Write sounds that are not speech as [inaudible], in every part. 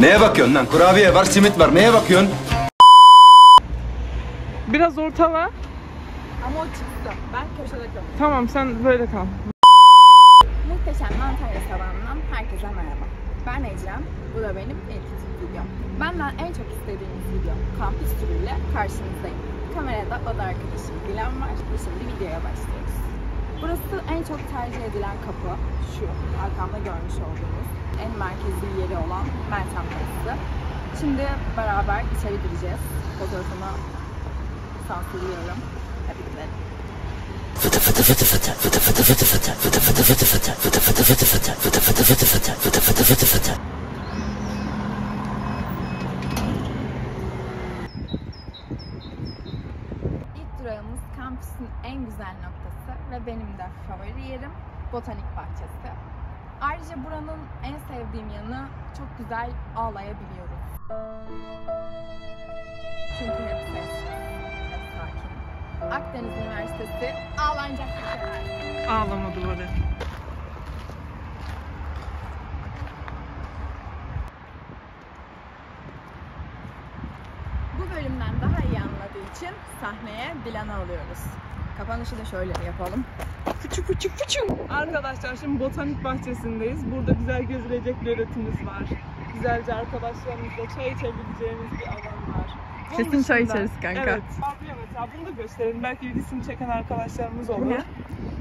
Neye bakıyorsun lan? Kurabiye var, simit var. Neye bakıyorsun? Biraz ortala. Ama o çıktı. Ben köşede kalıyorum. Tamam sen böyle kal. Muhteşem Antalya Savan'dan herkese merhaba. Ben Ecem, bu da benim ilk videom. Benden en çok istediğiniz video kampüs turuyla karşınızdayım. Kamerada o da arkadaşım Dilan var şimdi videoya başlıyoruz. Burası en çok tercih edilen kapı. Şu arkamda görmüş olduğunuz en merkezi yeri olan Meltem Kapısı. Şimdi beraber içeri gireceğiz. Fotoğrafımı sansürlüyorum. Hadi gidelim. İlk durağımız kampüsün en güzel noktası ve benim de favori yerim Botanik Bahçesi. Ayrıca buranın en sevdiğim yanı çok güzel ağlayabiliyoruz. Çünkü hep sessiz, hep sakin. Akdeniz Üniversitesi ağlanacak bir yer. Ağlama duvarı. Bu bölümden daha iyi anladığı için sahneye Dilan'ı alıyoruz. Kapanışı da şöyle yapalım. Fıçı fıçı fıçı. Arkadaşlar şimdi botanik bahçesindeyiz. Burada güzel gezilecek bir öğretimiz var. Güzelce arkadaşlarımızla çay içebileceğimiz bir alan var. Bunun Kesin çay dışında- içeriz kanka. Evet. Mesela bunu da gösterelim. Belki ilgisini çeken arkadaşlarımız olur. ne?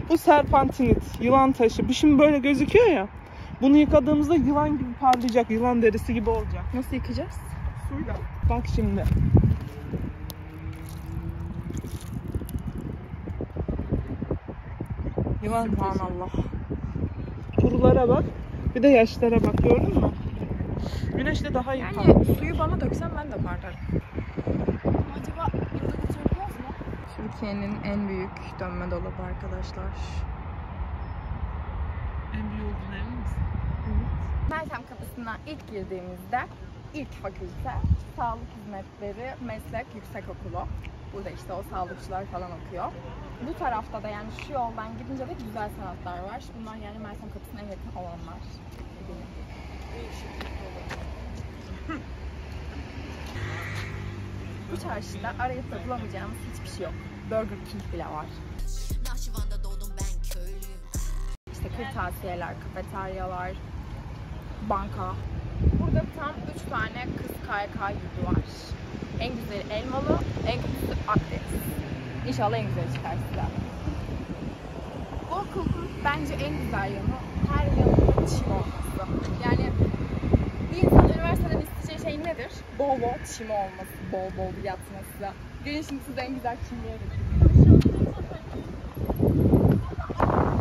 Bu serpantinit, yılan taşı. Bu şimdi böyle gözüküyor ya. Bunu yıkadığımızda yılan gibi parlayacak, yılan derisi gibi olacak. Nasıl yıkayacağız? Suyla. Bak şimdi. Yılan taşı. Subhanallah. Kurulara bak. Bir de yaşlara bak gördün mü? Güneşte daha iyi. Yani suyu bana döksen ben de parlarım. Acaba yılda götürebiliyoruz mu? Türkiye'nin en büyük dönme dolabı arkadaşlar. En büyük olduğuna emin misin? Meltem kapısından ilk girdiğimizde ilk fakülte Sağlık Hizmetleri Meslek Yüksekokulu. Burada işte o sağlıkçılar falan okuyor. Bu tarafta da yani şu yoldan gidince de güzel sanatlar var. Bunlar yani Meltem kapısına en yakın olanlar. [laughs] Bu çarşıda arayıp da bulamayacağımız hiçbir şey yok. Burger King bile var. Nahçıvan'da doğdum. İşte kırtasiyeler, kafeteryalar, banka. Burada tam 3 tane kız KYK yurdu var. En güzeli Elmalı, en kötüsü Akdeniz. İnşallah en güzeli çıkar size. Bu okulun bence en güzel yanı her yanında çim olması. Yani bir insan üniversiteden isteyeceği şey nedir? Bol bol çim olması, bol bol yatması. Gelin şimdi size en güzel çimliğe götüreyim.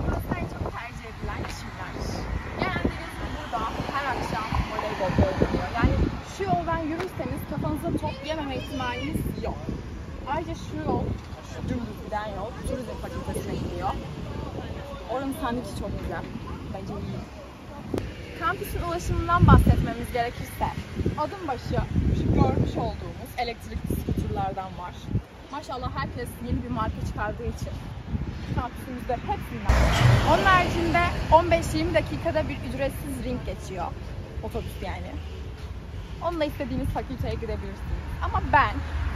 Burası en çok tercih edilen çimler. Genelde burada her akşam voleybol oynanıyor. Yani şu yoldan yürürseniz kafanıza top yememe ihtimaliniz yok. Ayrıca şu yol, şu dümdüz giden yol turizm fakültesine gidiyor. Oranın sandviçi çok güzel. Bence iyi. Kampüsün ulaşımından bahsetmemiz gerekirse adım başı görmüş olduğumuz elektrikli skuterlardan var. Maşallah herkes yeni bir marka çıkardığı için kampüsümüzde hepsinden. Onun haricinde 15-20 dakikada bir ücretsiz ring geçiyor. Otobüs yani. Onunla istediğiniz fakülteye gidebilirsiniz. Ama ben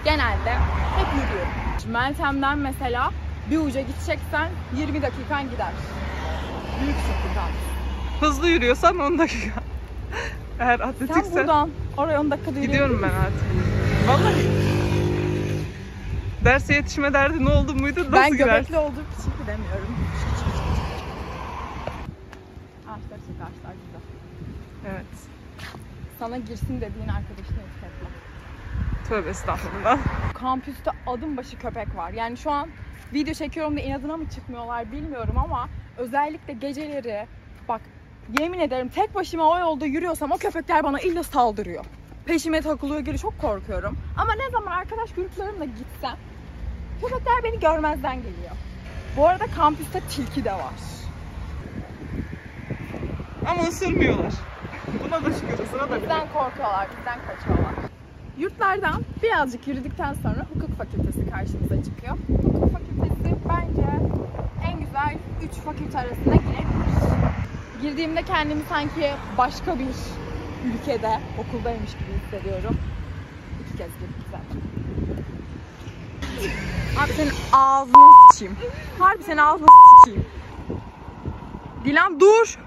genelde hep yürüyorum. Meltem'den mesela bir uca gideceksen 20 dakikan gider. Büyük kampüs. Hızlı yürüyorsan 10 dakika. Eğer Sen atletiksen buradan oraya 10 dakikada gidiyorum ben artık. Vallahi. Derse yetişme derdi ne oldu muydu? Nasıl Ben gidersin? göbekli olduğum için gidemiyorum. Ağaçlar çek ağaçlar güzel. Evet. Sana girsin dediğin arkadaşını etiketle. Tövbe estağfurullah. Kampüste adım başı köpek var. Yani şu an video çekiyorum da inadına mı çıkmıyorlar bilmiyorum ama özellikle geceleri bak yemin ederim tek başıma o yolda yürüyorsam o köpekler bana illa saldırıyor. Peşime takılıyor geri çok korkuyorum. Ama ne zaman arkadaş gruplarımla gitsem köpekler beni görmezden geliyor. Bu arada kampüste tilki de var. Ama ısırmıyorlar. Buna da şükür ısıra da bilir. Bizden korkuyorlar, bizden kaçıyorlar. Yurtlardan birazcık yürüdükten sonra hukuk fakültesi karşımıza çıkıyor. Hukuk fakültesi bence en güzel 3 fakülte arasında girebilir. Girdiğimde kendimi sanki başka bir ülkede okuldaymış gibi hissediyorum. İki kez girdik zaten. Abi senin ağzını sıçayım. Harbi senin ağzını sıçayım. Dilan dur.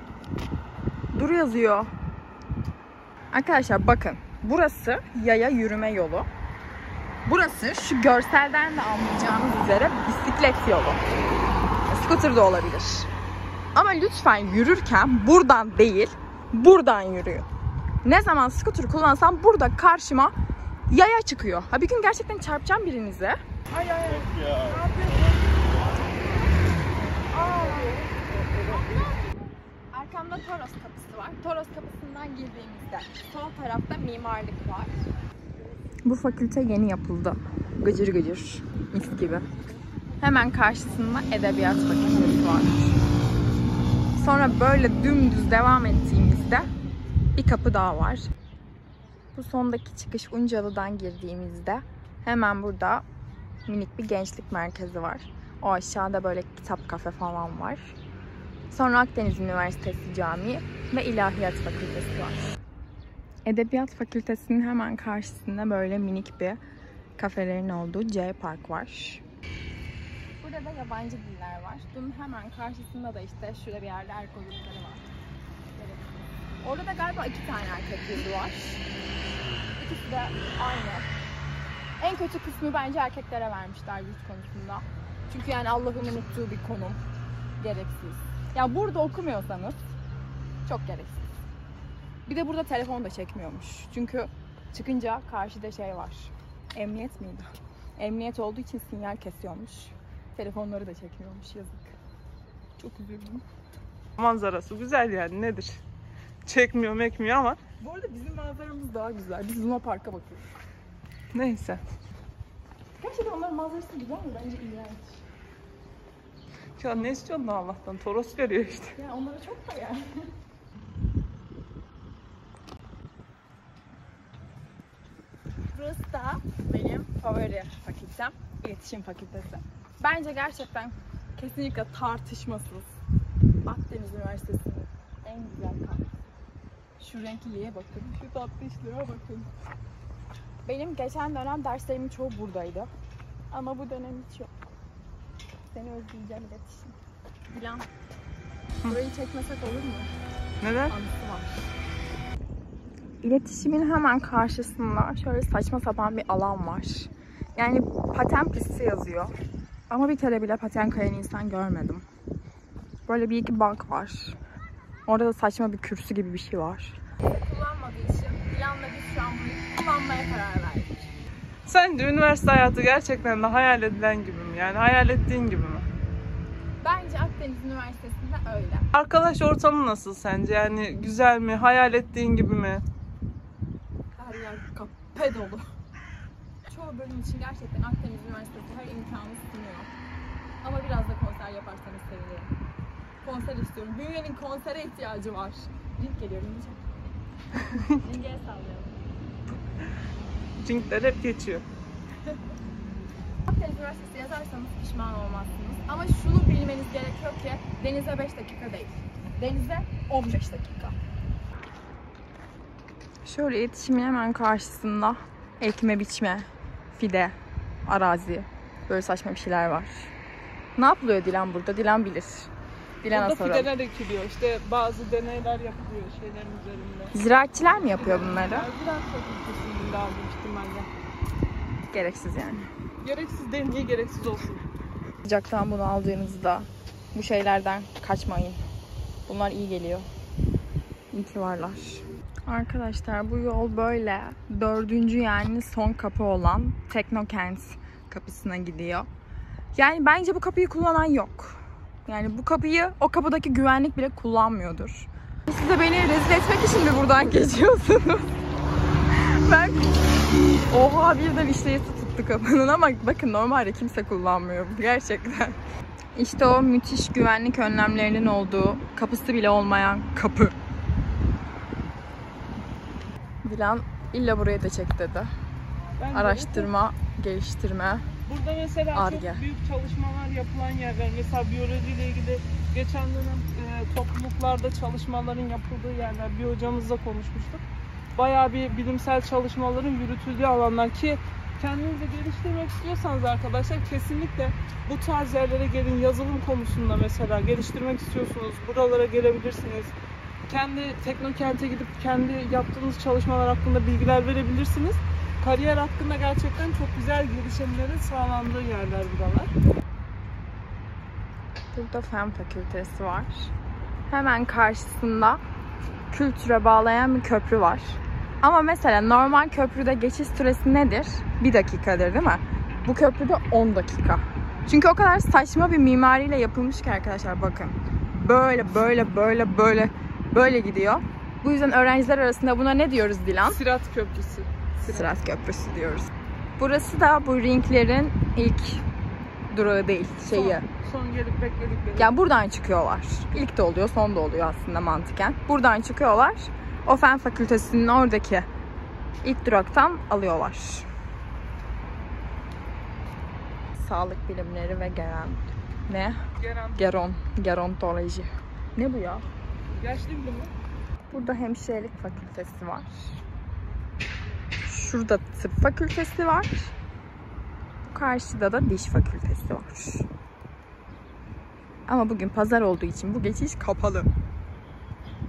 Dur yazıyor. Arkadaşlar bakın. Burası yaya yürüme yolu. Burası şu görselden de anlayacağınız üzere bisiklet yolu. Scooter da olabilir. Ama lütfen yürürken buradan değil, buradan yürüyün. Ne zaman scooter kullansam burada karşıma yaya çıkıyor. Ha bir gün gerçekten çarpacağım birinize. Ay ay ay. Arkamda Toros kapısı var. Toros kapısından girdiğimizde sol tarafta mimarlık var. Bu fakülte yeni yapıldı. Gıcır gıcır. Mis gibi. Hemen karşısında edebiyat fakültesi var. Sonra böyle dümdüz devam ettiğimizde bir kapı daha var. Bu sondaki çıkış Uncalı'dan girdiğimizde hemen burada minik bir gençlik merkezi var. O aşağıda böyle kitap kafe falan var. Sonra Akdeniz Üniversitesi Camii ve İlahiyat Fakültesi var. Edebiyat Fakültesi'nin hemen karşısında böyle minik bir kafelerin olduğu C Park var. Burada da yabancı diller var. Bunun hemen karşısında da işte şurada bir yerde erkek grupları var. Evet. Orada da galiba iki tane erkek yurdu var. İkisi de aynı. En kötü kısmı bence erkeklere vermişler yurt konusunda. Çünkü yani Allah'ın unuttuğu bir konum. Gereksiz. Ya burada okumuyorsanız çok gereksiz. Bir de burada telefon da çekmiyormuş. Çünkü çıkınca karşıda şey var. Emniyet miydi? Emniyet olduğu için sinyal kesiyormuş. Telefonları da çekmiyormuş yazık. Çok üzüldüm. Manzarası güzel yani nedir? Çekmiyor mekmiyor ama Bu arada bizim manzaramız daha güzel. Biz Luna Park'a bakıyoruz. neyse. Gerçekten onların manzarası güzel mi? Bence iğrenç. Ya ne istiyorsun da Allah'tan? Toros veriyor işte. Yani onlara çok da yani. Burası da benim favori fakültem. İletişim Fakültesi. Bence gerçekten kesinlikle tartışmasız Akdeniz Üniversitesi'nin en güzel kampüsü. Şu renkliliğe bakın, şu tatlışlığa bakın. Benim geçen dönem derslerimin çoğu buradaydı. Ama bu dönem hiç yok. Seni özleyeceğim iletişim. Dilan, burayı çekmesek olur mu? Neden? anısı var. İletişimin hemen karşısında şöyle saçma sapan bir alan var. Yani paten pisti yazıyor. Ama bir kere bile paten kayan insan görmedim. Böyle bir iki bank var. Orada da saçma bir kürsü gibi bir şey var. Kullanmadığı için Dilan'la biz şu an bunu kullanmaya karar verdik. Sence üniversite hayatı gerçekten de hayal edilen gibi mi? Yani hayal ettiğin gibi mi? Bence Akdeniz Üniversitesi'nde öyle. Arkadaş ortamı nasıl sence? Yani güzel mi? Hayal ettiğin gibi mi? Her yer kape dolu. Çoğu bölüm için gerçekten Akdeniz Üniversitesi her imkanı sunuyor. Ama biraz da konser yaparsanız sevinirim. Konser istiyorum. Bünye'nin konsere ihtiyacı var. Link geliyor, link çek. [laughs] Link'e sallayalım. Cinkler hep geçiyor. [laughs] Akdeniz Üniversitesi yazarsanız pişman olmazsınız. Ama şunu bilmeniz gerekiyor ki denize 5 dakika değil. Denize 15 dakika. Şöyle iletişimin hemen karşısında ekme biçme, fide, arazi. Böyle saçma bir şeyler var. Ne yapılıyor Dilan burada? Dilan bilir. Dilan'a Burada soralım. fideler ekiliyor. İşte bazı deneyler yapılıyor şeylerin üzerinde. Ziraatçiler mi yapıyor bunları? Ziraat fakültesinde daha büyük ihtimalle. Gereksiz yani. Gereksiz niye gereksiz olsun? Sıcaktan bunu aldığınızda bu şeylerden kaçmayın. Bunlar iyi geliyor. İyi ki varlar. Arkadaşlar bu yol böyle dördüncü yani son kapı olan Teknokent kapısına gidiyor. Yani bence bu kapıyı kullanan yok. Yani bu kapıyı o kapıdaki güvenlik bile kullanmıyordur. Siz de beni rezil etmek için mi buradan [laughs] geçiyorsunuz? ben Oha bir de tuttu kapının ama bakın normalde kimse kullanmıyor bu gerçekten. İşte o müthiş güvenlik önlemlerinin olduğu kapısı bile olmayan kapı. Dilan illa buraya da çek dedi. Ben de- Araştırma, geliştirme. Burada mesela Ar-Ge. çok büyük çalışmalar yapılan yerler. Mesela biyolojiyle ilgili geçen dönem e, topluluklarda çalışmaların yapıldığı yerler. Bir hocamızla konuşmuştuk. bayağı bir bilimsel çalışmaların yürütüldüğü alanlar ki kendinizi geliştirmek istiyorsanız arkadaşlar kesinlikle bu tarz yerlere gelin yazılım konusunda mesela geliştirmek istiyorsunuz buralara gelebilirsiniz. Kendi teknokente gidip kendi yaptığınız çalışmalar hakkında bilgiler verebilirsiniz. Kariyer hakkında gerçekten çok güzel gelişimlerin sağlandığı yerler buralar. Burada fen fakültesi var. Hemen karşısında kültüre bağlayan bir köprü var. Ama mesela normal köprüde geçiş süresi nedir? Bir dakikadır değil mi? Bu köprüde 10 dakika. Çünkü o kadar saçma bir mimariyle yapılmış ki arkadaşlar bakın. Böyle böyle böyle böyle böyle gidiyor. Bu yüzden öğrenciler arasında buna ne diyoruz Dilan? Sirat Köprüsü. Sırat Köprüsü diyoruz. Burası da bu ringlerin ilk durağı değil, şeyi. Son, son gelip bekledikleri. Yani buradan çıkıyorlar. İlk de oluyor, son da oluyor aslında mantıken. Buradan çıkıyorlar. O fen fakültesinin oradaki ilk duraktan alıyorlar. Sağlık bilimleri ve geron. Ne? Gelen Geron. Gerontoloji. Ne bu ya? yaşlı biri mi? Burada hemşirelik fakültesi var. Şurada tıp fakültesi var. Karşıda da diş fakültesi var. Ama bugün pazar olduğu için bu geçiş kapalı.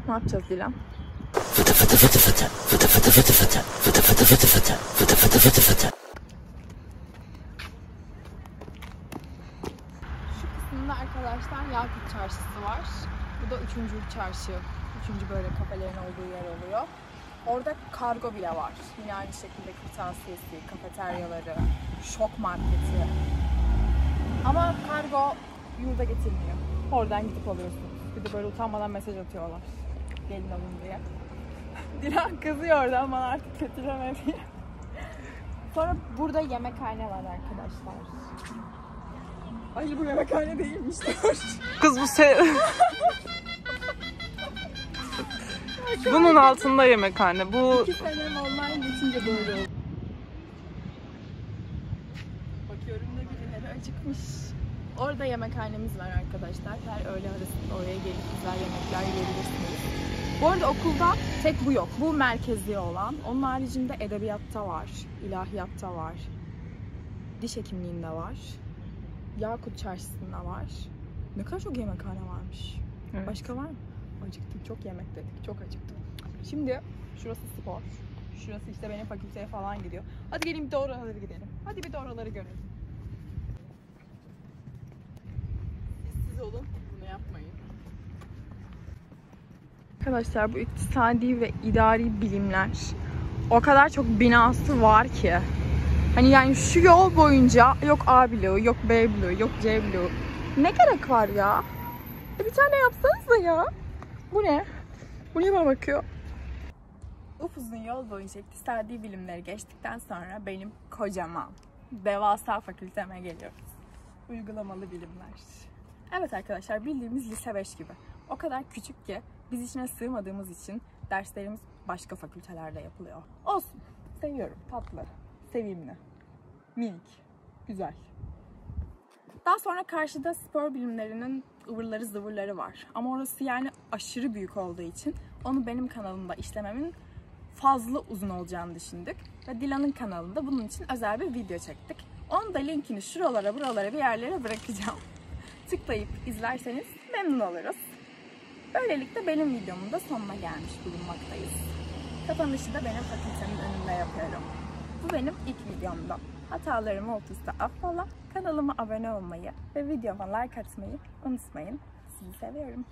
Ne yapacağız Dilan? Şu kısımda arkadaşlar Yakut Çarşısı var. Bu da üçüncü çarşı. Üçüncü böyle kafelerin olduğu yer oluyor. Orada kargo bile var. Yine aynı şekilde kırtasiyesi, kafeteryaları, şok marketi. Ama kargo yurda getirmiyor. Oradan gidip alıyorsunuz. Bir de böyle utanmadan mesaj atıyorlar. Gelin alın diye. Dilan kızıyor oradan bana artık götüremedi. Sonra burada yemekhane var arkadaşlar. Ay bu yemekhane değilmiş. Kız bu se... [laughs] Bunun altında yemekhane. Bu İki senem online geçince böyle oldu. Orada yemekhanemiz var arkadaşlar. Her öğle arasında oraya gelip güzel yemekler yiyebilirsiniz. Bu arada okulda tek bu yok. Bu merkezi olan. Onun haricinde edebiyatta var, ilahiyatta var, diş hekimliğinde var, Yakut Çarşısı'nda var. Ne kadar çok yemekhane varmış. Evet. Başka var mı? Acıktım. Çok yemek dedik. Çok acıktım. Şimdi şurası spor. Şurası işte benim fakülteye falan gidiyor. Hadi gelin bir de oralara gidelim. Hadi bir de oraları görelim. Olun. Bunu yapmayın. Arkadaşlar bu iktisadi ve idari bilimler o kadar çok binası var ki. Hani yani şu yol boyunca yok A bloğu, yok B bloğu, yok C bloğu. Ne gerek var ya? E bir tane yapsanıza ya. Bu ne? Bu niye bana bakıyor? Upuzun yol boyunca iktisadi bilimleri geçtikten sonra benim kocaman, devasa fakülteme geliyoruz. Uygulamalı bilimler. Evet arkadaşlar bildiğimiz lise 5 gibi. O kadar küçük ki biz içine sığmadığımız için derslerimiz başka fakültelerde yapılıyor. Olsun. Seviyorum. Tatlı. Sevimli. Minik. Güzel. Daha sonra karşıda spor bilimlerinin ıvırları zıvırları var. Ama orası yani aşırı büyük olduğu için onu benim kanalımda işlememin fazla uzun olacağını düşündük. Ve Dilan'ın kanalında bunun için özel bir video çektik. Onun da linkini şuralara buralara bir yerlere bırakacağım. Tıklayıp izlerseniz memnun oluruz. Böylelikle benim videomun da sonuna gelmiş bulunmaktayız. Kapanışı da benim fakültemin önünde yapıyorum. Bu benim ilk videomda. Hatalarım olduysa affola, kanalıma abone olmayı ve videoma like atmayı unutmayın. Sizi seviyorum.